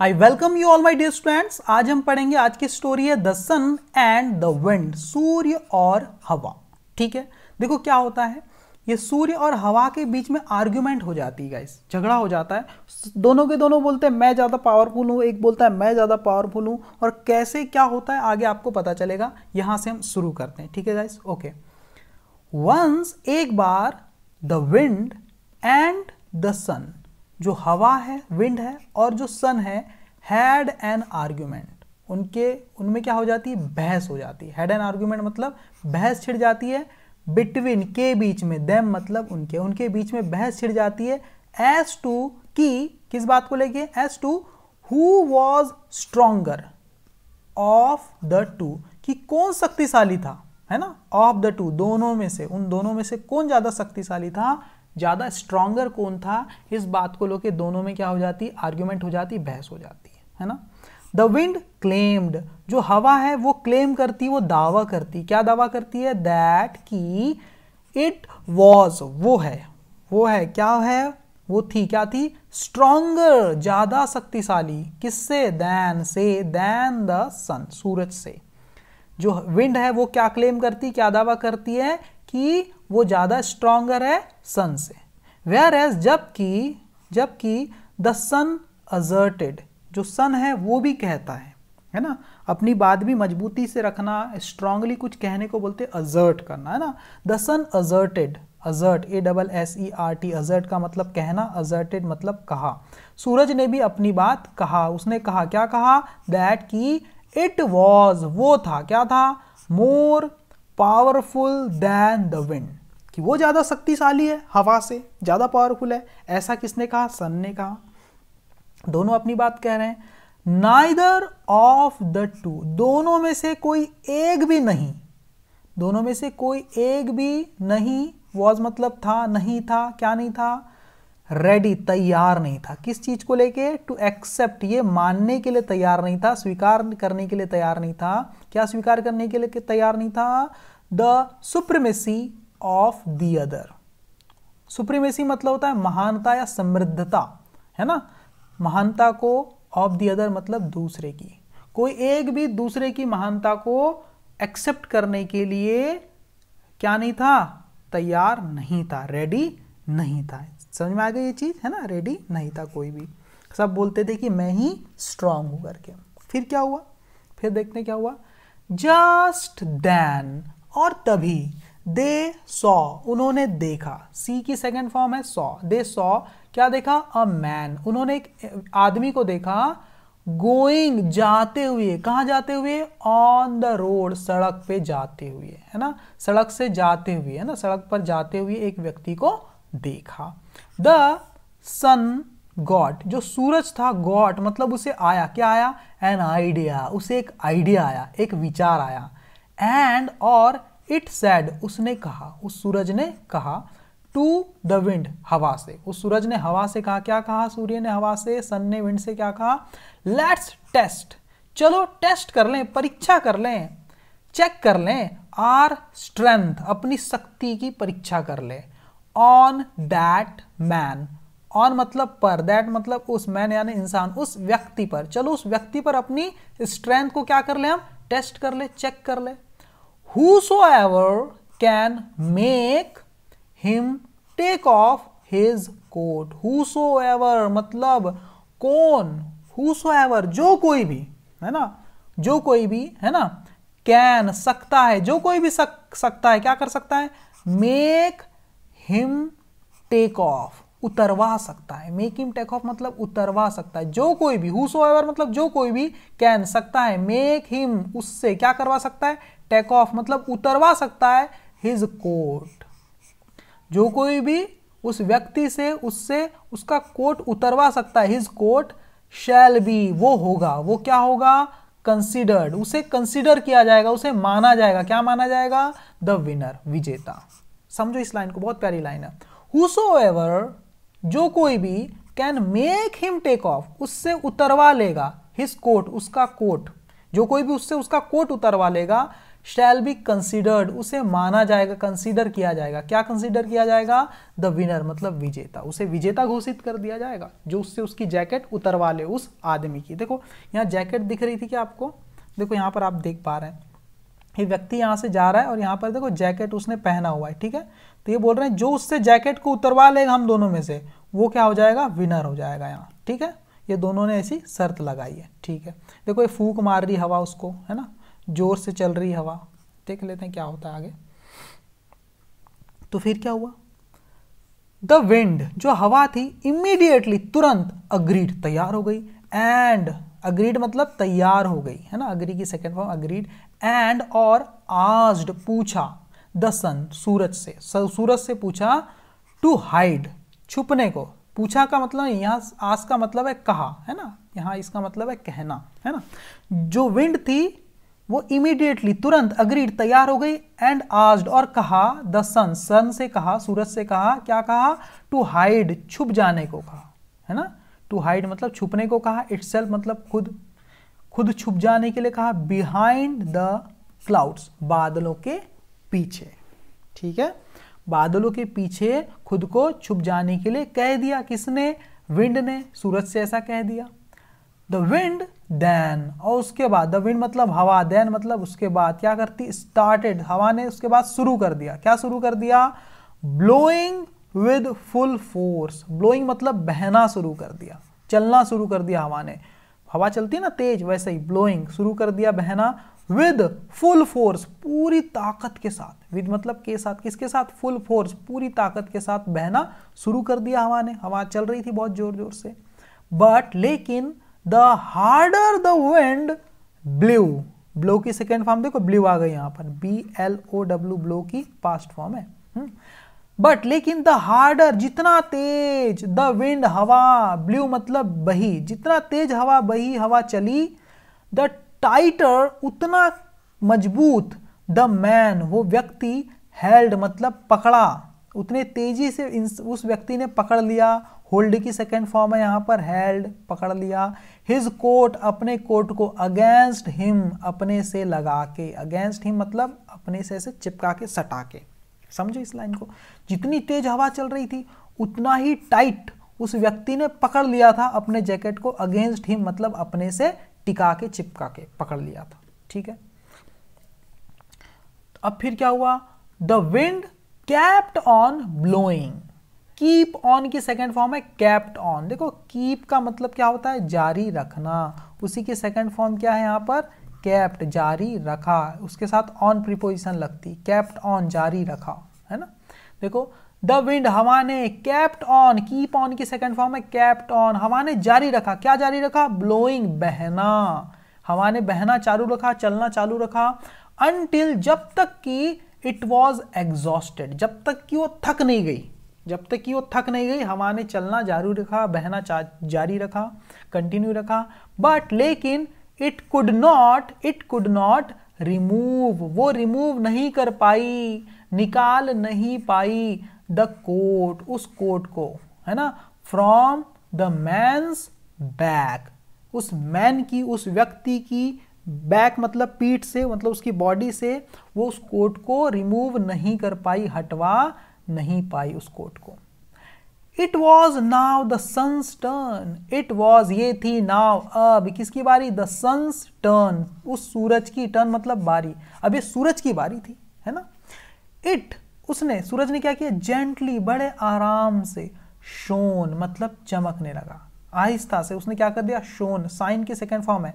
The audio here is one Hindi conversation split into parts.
I welcome you all my dear students आज हम पढ़ेंगे आज की स्टोरी है the sun and the wind सूर्य और हवा। ठीक है? देखो क्या होता है? ये सूर्य और हवा के बीच में आर्ग्यूमेंट हो जाती है गाइस झगड़ा हो जाता है। दोनों के दोनों बोलते हैं, मैं ज़्यादा पावरफुल हूँ। एक बोलता है, मैं ज़्यादा पावरफुल हूँ। और कैसे क्या होता है, आगे आपको पता चलेगा। यहाँ से हम शुरू करते हैं। ठीक है गाइस ओके वंस एक बार the wind and the sun जो हवा है विंड है और जो सन है हैड एन आर्ग्यूमेंट उनके, उनमें क्या हो जाती है? बहस हो जाती है. हैड एन आर्ग्यूमेंट मतलब बहस छिड़ जाती है बिटवीन के बीच में. देम मतलब उनके. उनके बीच में बहस छिड़ जाती है एस टू की, किस बात को लेके? As to who was stronger of the two कि कौन शक्तिशाली था? है ना? ऑफ़ द टू दोनों में से. उन दोनों में से कौन ज़्यादा शक्तिशाली था? ज़्यादा स्ट्रोंगर कौन था? इस बात को लेके दोनों में क्या हो जाती? आर्ग्यूमेंट हो जाती, बहस हो जाती है है ना? द विंड क्लेम्ड जो हवा है, वो क्लेम करती, वो दावा करती। क्या दावा करती है? दैट की इट वॉज़ वो है वो है, क्या है? वो थी, क्या थी? स्ट्रोंगर ज़्यादा शक्तिशाली। किससे? दैन से दैन द सन सूरज से। जो विंड है, वो क्या क्लेम करती? क्या दावा करती है? कि वो ज़्यादा स्ट्रोंगर है सन से। वेयर एज जबकि जबकि द सन अजर्टेड जो सन है वो भी कहता है है ना? अपनी बात भी मजबूती से रखना स्ट्रांगली कुछ कहने को बोलते अजर्ट करना, है ना? The sun asserted assert A double S E R T assert का मतलब कहना अजर्टेड मतलब कहा। सूरज ने भी अपनी बात कहा, उसने कहा, क्या कहा? दैट की इट वॉज़ वो था, क्या था? More powerful than the wind कि वो ज़्यादा शक्तिशाली है, हवा से ज़्यादा पावरफुल है। ऐसा किसने कहा? सन ने कहा। दोनों अपनी बात कह रहे हैं। नाइदर ऑफ़ द टू दोनों में से कोई एक भी नहीं। दोनों में से कोई एक भी नहीं वॉज़ मतलब था, नहीं था, क्या नहीं था? रेडी तैयार नहीं था। किस चीज़ को लेके? टू एक्सेप्ट ये मानने के लिए तैयार नहीं था, स्वीकार करने के लिए तैयार नहीं था। क्या स्वीकार करने के लिए तैयार नहीं था? The supremacy of the other. Supremacy मतलब होता है महानता या समृद्धता, है ना? महानता को ऑफ़ दी अदर मतलब दूसरे की। कोई एक भी दूसरे की महानता को एक्सेप्ट करने के लिए क्या नहीं था? तैयार नहीं था रेडी नहीं था। समझ में आ गई ये चीज़? है ना? रेडी नहीं था कोई भी। सब बोलते थे कि मैं ही स्ट्रांग हूँ करके। फिर क्या हुआ? फिर देखते क्या हुआ? जस्ट देन और तभी दे सॉ, उन्होंने देखा। सी की सेकेंड फॉर्म है सॉ। दे सॉ, क्या देखा? अ मैन उन्होंने एक आदमी को देखा गोइंग जाते हुए। कहा जाते हुए? ऑन द रोड सड़क पे जाते हुए। है ना? सड़क से जाते हुए, है ना? सड़क पर जाते हुए एक व्यक्ति को देखा। द सन गॉड जो सूरज था गॉड मतलब उसे आया। क्या आया? एन आइडिया उसे एक आइडिया आया, एक विचार आया। एंड और इट सैड उसने कहा, उस सूरज ने कहा टू द विंड हवा से। उस सूरज ने हवा से कहा, क्या कहा? सूर्य ने हवा से सन ने विंड से क्या कहा? लेट्स टेस्ट चलो टेस्ट कर लें, परीक्षा कर लें चेक कर लें आर स्ट्रेंथ अपनी शक्ति की परीक्षा कर लें। ऑन दैट मैन ऑन मतलब पर दैट मतलब उस मैन यानी इंसान, उस व्यक्ति पर। चलो उस व्यक्ति पर अपनी स्ट्रेंथ को क्या कर ले हम? टेस्ट कर ले चेक कर ले। Whosoever can make him take off his coat whosoever मतलब कौन whosoever जो कोई भी है ना जो कोई भी है ना कैन सकता है जो कोई भी सक, सकता है क्या कर सकता है मेक हिम टेक ऑफ़ उतरवा सकता है। मेक हिम टेक ऑफ़ मतलब उतरवा सकता है। जो कोई भी हुसो मतलब जो कोई भी कैन सकता है। मेक हिम उससे क्या करवा सकता है? टेक ऑफ़ मतलब उतरवा सकता है हिज कोट जो कोई भी उस व्यक्ति से, उससे उसका कोट उतरवा सकता है हिज कोट शैल बी वो होगा। वो क्या होगा? कंसिडर्ड उसे कंसिडर किया जाएगा, उसे माना जाएगा। क्या माना जाएगा? द विनर विजेता। समझो इस लाइन को, बहुत प्यारी लाइन है। हुसो एवर जो कोई भी can make him take off उससे उतरवा लेगा हिज कोट उसका कोट जो कोई भी उससे उसका कोट उतरवा लेगा शैल बी कंसिडर्ड उसे माना जाएगा कंसिडर किया जाएगा। क्या कंसिडर किया जाएगा? द विनर मतलब विजेता। उसे विजेता घोषित कर दिया जाएगा, जो उससे उसकी जैकेट उतरवा ले उस आदमी की। देखो, यहाँ जैकेट दिख रही थी क्या आपको? देखो, यहाँ पर आप देख पा रहे हैं। ये व्यक्ति यहाँ से जा रहा है और यहाँ पर देखो जैकेट उसने पहना हुआ है, ठीक है? तो ये बोल रहे हैं, जो उससे जैकेट को उतरवा लेगा हम दोनों में से वो क्या हो जाएगा? विनर हो जाएगा यहाँ। ठीक है? ये दोनों ने ऐसी शर्त लगाई है। ठीक है? देखो, ये फूक मार रही हवा उसको, है ना? ज़ोर से चल रही हवा। देख लेते हैं क्या होता है आगे। तो फिर क्या हुआ? द विंड जो हवा थी इमीडिएटली तुरंत अग्रीड तैयार हो गई। एंड अग्रीड मतलब तैयार हो गई, है ना? अग्री की सेकेंड फॉर्म अग्रीड एंड और आस्ड पूछा द सन सूरज से सूरज से पूछा टू हाइड छुपने को। पूछा का मतलब यहाँ आस का मतलब है कहा, है ना? यहाँ इसका मतलब है कहना, है ना? जो विंड थी, वो इमीडिएटली तुरंत अग्रीड तैयार हो गई एंड आस्ड और कहा द सन सन से कहा, सूरज से कहा, क्या कहा? टू हाइड छुप जाने को कहा, है ना? टू हाइड मतलब छुपने को कहा इट्स मतलब खुद खुद छुप जाने के लिए कहा बिहाइंड द क्लाउड्स बादलों के पीछे, ठीक है? बादलों के पीछे खुद को छुप जाने के लिए कह दिया किसने? विंड ने। सूरज से ऐसा कह दिया। द विंड देन और उसके बाद द विंड मतलब हवा देन मतलब उसके बाद। क्या करती? स्टार्टेड हवा ने उसके बाद शुरू कर दिया। क्या शुरू कर दिया? Blowing with full force blowing मतलब बहना शुरू कर दिया। चलना शुरू कर दिया हवा ने। हवा चलती है ना तेज, वैसे ही ब्लोइंग शुरू कर दिया बहना विद फुल फोर्स पूरी ताकत के साथ। विद मतलब के साथ, किसके साथ? फुल फोर्स पूरी ताकत के साथ बहना शुरू कर दिया हवा ने। हवा चल रही थी बहुत ज़ोर ज़ोर से। बट लेकिन the harder the wind blew blow की सेकेंड फॉर्म देखो ब्लू आ गई यहाँ पर। B L O W blow की पास्ट फॉर्म है। बट। लेकिन द हार्डर जितना तेज द विंड हवा ब्लू मतलब बही, जितना तेज हवा बही, हवा चली द टाइटर उतना मज़बूत द मैन वो व्यक्ति हेल्ड मतलब पकड़ा। उतने तेज़ी से उस व्यक्ति ने पकड़ लिया। होल्ड की सेकेंड फॉर्म है यहाँ पर हेल्ड पकड़ लिया। हिज कोट अपने कोट को अगेंस्ट हिम अपने से लगा के अगेंस्ट हिम मतलब अपने से ऐसे चिपका के, सटा के। समझो इस लाइन को। जितनी तेज हवा चल रही थी, उतना ही टाइट उस व्यक्ति ने पकड़ लिया था अपने जैकेट को अगेंस्ट हिम मतलब अपने से टिका के, चिपका के पकड़ लिया था। ठीक है? अब फिर क्या हुआ? The wind kept on blowing keep on की सेकेंड फॉर्म है कैप्ट ऑन देखो कीप का मतलब क्या होता है? जारी रखना। उसी की सेकेंड फॉर्म क्या है यहाँ पर? कैप्ट जारी रखा। उसके साथ ऑन प्रीपोजिशन लगती। कैप्ट ऑन जारी रखा, है ना? देखो द विंड हवा ने कैप्ट ऑन कीप ऑन की सेकेंड फॉर्म है कैप्ट ऑन हवा ने जारी रखा। क्या जारी रखा? ब्लोइंग बहना। हवा ने बहना, चालू रखा, चलना चालू रखा। अनटिल जब तक कि इट वॉज़ एग्जॉस्टेड जब तक कि वो थक नहीं गई, जब तक कि वो थक नहीं गई हवा ने चलना, जारी रखा, बहना जारी रखा कंटिन्यू रखा। बट लेकिन it could not it could not remove वो रिमूव नहीं कर पाई, निकाल नहीं पाई द कोट उस कोट को, है ना? फ्रॉम द मैंस बैक उस मैन की, उस व्यक्ति की बैक मतलब पीठ से मतलब उसकी बॉडी से वो उस कोट को रिमूव नहीं कर पाई, हटवा नहीं पाई उस कोट को। It was now the sun's turn it was ये थी नाव अब किसकी बारी? द सन्स टर्न उस सूरज की टर्न मतलब बारी. अब ये सूरज की बारी थी, है ना? इट उसने, सूरज ने क्या किया? जेंटली बड़े आराम से शोन मतलब चमकने लगा. आहिस्ता से उसने क्या कर दिया? शोन साइन की सेकेंड फॉर्म है.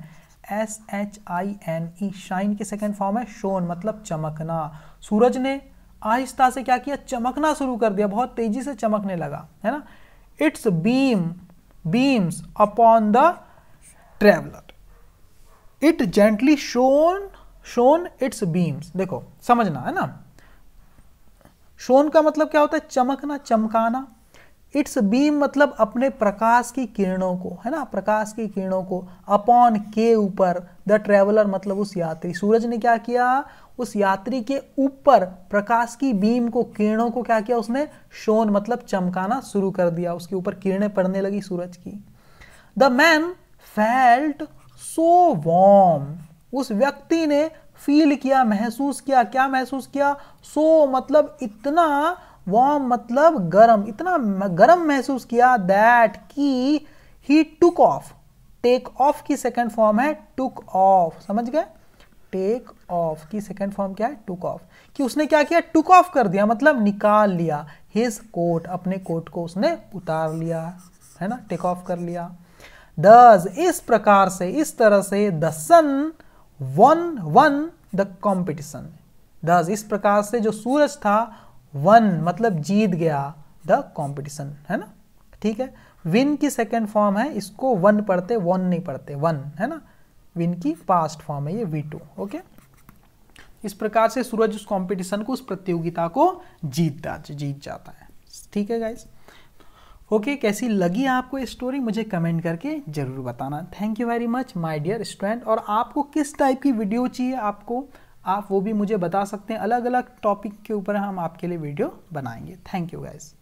S H I N E shine की सेकेंड फॉर्म है. शोन मतलब चमकना. सूरज ने आहिस्ता से क्या किया? चमकना शुरू कर दिया, बहुत तेज़ी से चमकने लगा, है ना? Its beam beams upon the traveller it gently shone shone its beams देखो, समझना, है ना? शोन का मतलब क्या होता है? चमकना, चमकाना। इट्स बीम मतलब अपने प्रकाश की किरणों को है ना? प्रकाश की किरणों को अपॉन के ऊपर द ट्रेवलर मतलब उस यात्री। सूरज ने क्या किया? उस यात्री के ऊपर प्रकाश की बीम को किरणों को क्या किया उसने? शोन मतलब चमकाना शुरू कर दिया। उसके ऊपर किरणें पड़ने लगी सूरज की। The man felt so warm. उस व्यक्ति ने फील किया महसूस किया। क्या महसूस किया? सो so, मतलब इतना वॉर्म मतलब गर्म, इतना गर्म महसूस किया दैट की he took off take off की सेकेंड फॉर्म है टुक ऑफ़ समझ गए? टेक ऑफ़ की सेकंड फॉर्म क्या है? टुक ऑफ़ कि उसने क्या किया? टुक ऑफ़ कर दिया मतलब निकाल लिया. हिज कोट अपने कोट को उसने उतार लिया, है ना? टेक ऑफ़ कर लिया. दस इस प्रकार से, इस तरह से the sun won won the competition दस इस प्रकार से जो सूरज था वन मतलब जीत गया द कॉम्पिटिशन है ना? ठीक है? विन की सेकेंड फॉर्म है, इसको वन पढ़ते वन नहीं पढ़ते वन है ना? विन की पास्ट फॉर्म है ये वी टू ओके इस प्रकार से सूरज उस कंपटीशन को, उस प्रतियोगिता को जीत जीत जाता है। ठीक है गाइज़ ओके कैसी लगी आपको स्टोरी मुझे कमेंट करके ज़रूर बताना। Thank you very much my dear student और आपको किस टाइप की वीडियो चाहिए आपको? आप वो भी मुझे बता सकते हैं। अलग अलग टॉपिक के ऊपर हम आपके लिए वीडियो बनाएँगे। Thank you guys